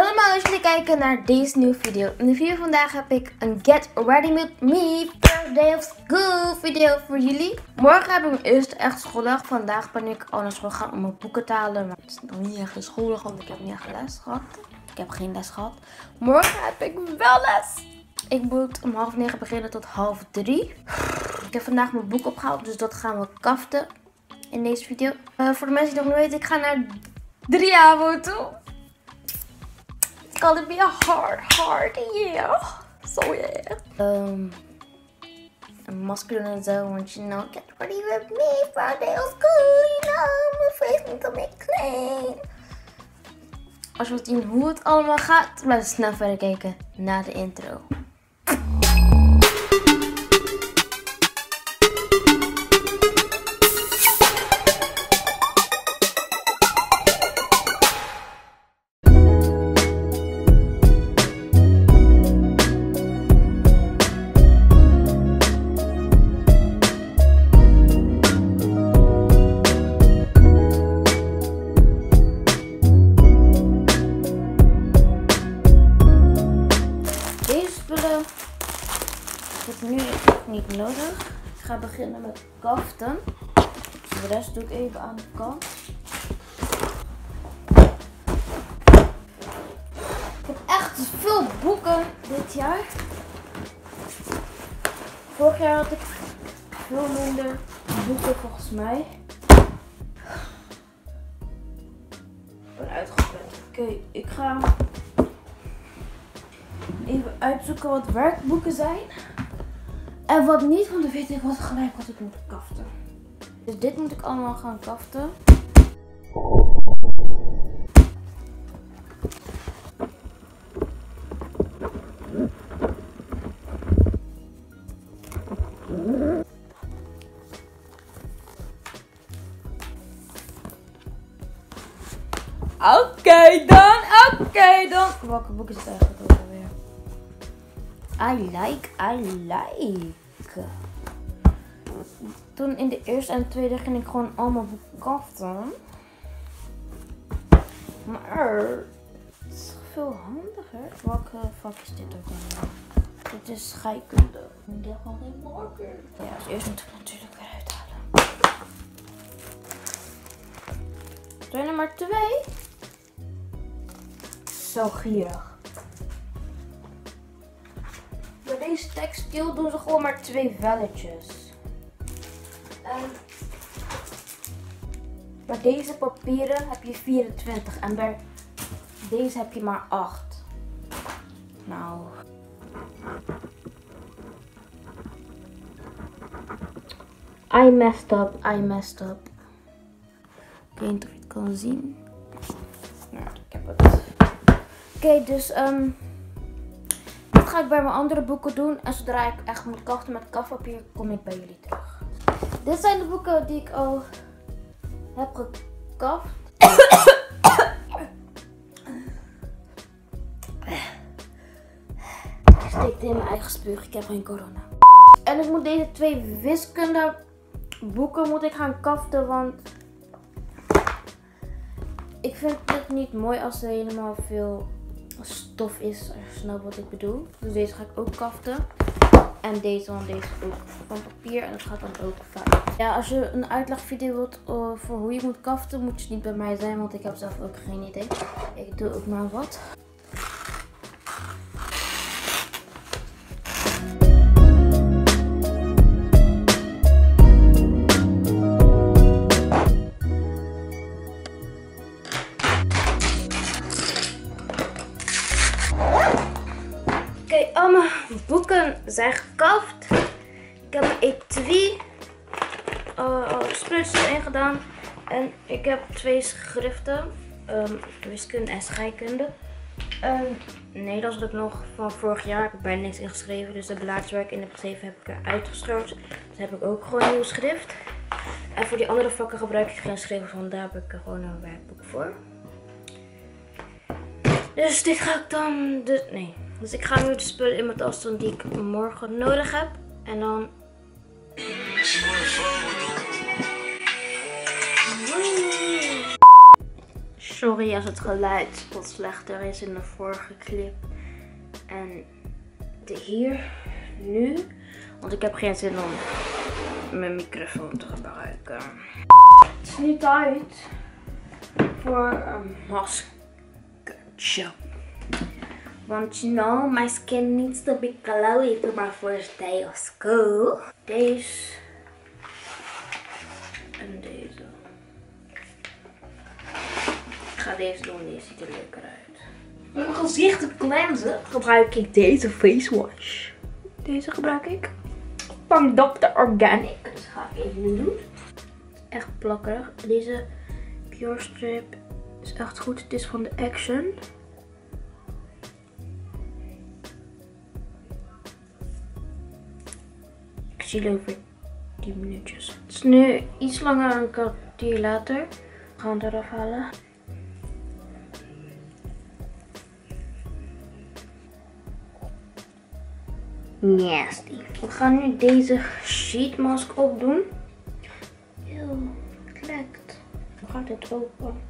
Hallo allemaal, als jullie kijken naar deze nieuwe video. In de video vandaag heb ik een Get Ready With Me First Day of School video voor jullie. Morgen heb ik mijn eerste echt schooldag. Vandaag ben ik al naar school gegaan om mijn boeken te halen. Maar het is nog niet echt een schooldag, want ik heb niet echt les gehad. Ik heb geen les gehad. Morgen heb ik wel les. Ik moet om half negen beginnen tot half drie. Ik heb vandaag mijn boek opgehaald, dus dat gaan we kaften in deze video. Uh, voor de mensen die nog niet weten, ik ga naar 3AVO toe. Gonna be a hard, hard year. So yeah. Um, doen en zo, want you know, get ready with me for day of school. You know, mijn face moet een beetje klein. Als je wilt zien hoe het allemaal gaat, blijf snel verder kijken na de intro. Niet nodig. Ik ga beginnen met kaften. De rest doe ik even aan de kant. Ik heb echt veel boeken dit jaar. Vorig jaar had ik veel minder boeken volgens mij. Ik ben uitgeput. Oké, ik ga even uitzoeken wat werkboeken zijn. En wat niet, want dan weet ik wat gelijk wat ik moet kaften. Dus dit moet ik allemaal gaan kaften. Oké dan, oké dan. Welke boek is het eigenlijk ook alweer? I like, I like. Toen in de eerste en tweede ging ik gewoon allemaal boeken kaften. Maar het is veel handiger. Welke vak is dit ook alweer? Dit is scheikunde. Ik heb gewoon geen marker. Ja, als eerst moet ik natuurlijk weer uithalen. Zijn er maar twee? Zo gierig. Deze textiel doen ze gewoon maar twee velletjes. Bij deze papieren heb je 24 en bij deze heb je maar 8. Nou. I messed up, I messed up. Ik weet niet of je het kan zien. Nou, ik heb het. Oké, dus um, ga ik bij mijn andere boeken doen. En zodra ik echt moet kaften met kafpapier, kom ik bij jullie terug. Dit zijn de boeken die ik al heb gekaft. Ik steek in mijn eigen spuug. Ik heb geen corona. En ik moet deze twee wiskunde boeken moet ik gaan kaften, want ik vind het niet mooi als er helemaal veel stof is. Als je snapt wat ik bedoel. Dus deze ga ik ook kaften. En deze, want deze ook van papier. En dat gaat dan ook vaak. Ja, als je een uitlegvideo wilt uh, voor hoe je moet kaften, moet je niet bij mij zijn. Want ik heb zelf ook geen idee. Ik doe ook maar wat. Zijn gekaft. Ik heb etui uh, sprutjes in gedaan. En ik heb twee schriften. Um, wiskunde en scheikunde. Um, Nederlands had ik nog van vorig jaar. Ik heb bijna niks ingeschreven. Dus de blaadjes waar ik in heb geschreven heb ik eruit gestroopt. Dus heb ik ook gewoon een nieuw schrift. En voor die andere vakken gebruik ik geen schrift. Want daar heb ik gewoon een werkboek voor. Dus dit ga ik dan... De, nee. Dus ik ga nu de spullen in mijn tas doen die ik morgen nodig heb. En dan... Sorry als het geluid wat slechter is in de vorige clip. En de hier nu. Want ik heb geen zin om mijn microfoon te gebruiken. Het is nu tijd voor een maskertje. Want you know, my skin needs to be glowy for my first day of school. Deze. En deze. Ik ga deze doen, deze ziet er lekker uit. Om mijn gezicht te cleansen gebruik ik deze face wash. Deze gebruik ik van Dr. Organic. Dat ga ik even doen. Echt plakkerig. Deze Pure Strip is echt goed. Het is van de Action. Ik zie jullie over 10 minuutjes. Het is nu iets langer dan een kwartier later. We gaan het eraf halen. Nasty. We gaan nu deze sheet mask opdoen. Eeuw, het lekt. Hoe gaat het open?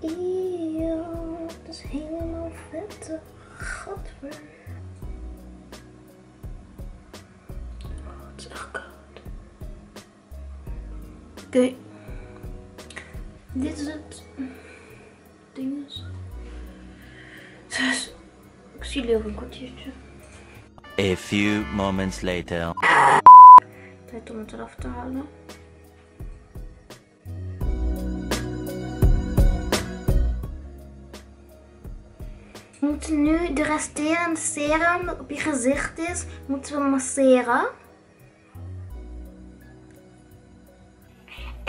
Eeuw, het is helemaal vettig. Gadver. Oké. Dit is het. Ding is. Dus, ik zie jullie over een kwartiertje. A few moments later. Tijd om het eraf te halen. We moeten nu de resterende serum dat op je gezicht is, moeten we masseren.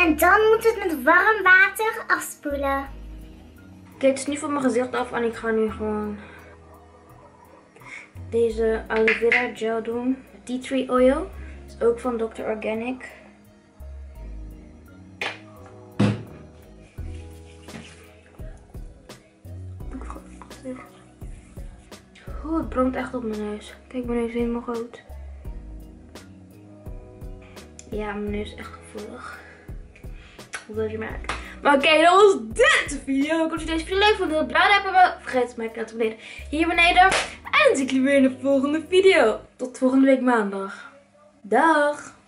En dan moet het met warm water afspoelen. Oké, het is nu van mijn gezicht af en ik ga nu gewoon deze aloe vera gel doen. Tea tree oil. Is ook van Dr. Organic. Oeh, het brandt echt op mijn neus. Kijk, mijn neus is helemaal rood. Ja, mijn neus is echt gevoelig. Wil je merken? Maar oké, dat was dit video. Ik hoop dat je deze video leuk vond. Blauw hebben. Vergeet het mij te beneden. Hier beneden. En zie ik jullie weer in de volgende video. Tot volgende week maandag. Dag.